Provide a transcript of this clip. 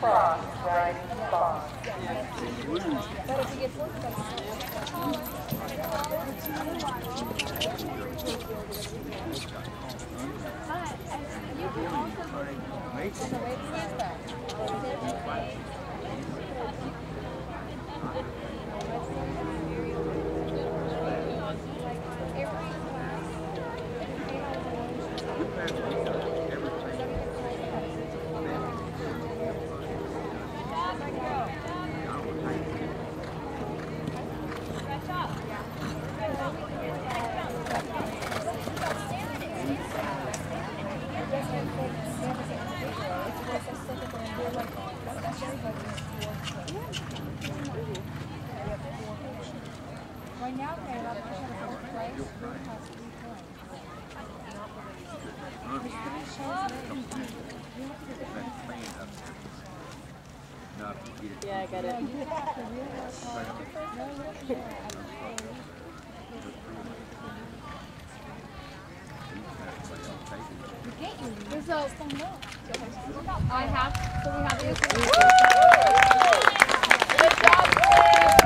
cross, right, cross. But you But you can also points. There's three shows left. You have to get No, if you get it. Yeah, I got it. You have to really work hard. No, look here. I mean, You can't use it. There's a, I have, so we have this.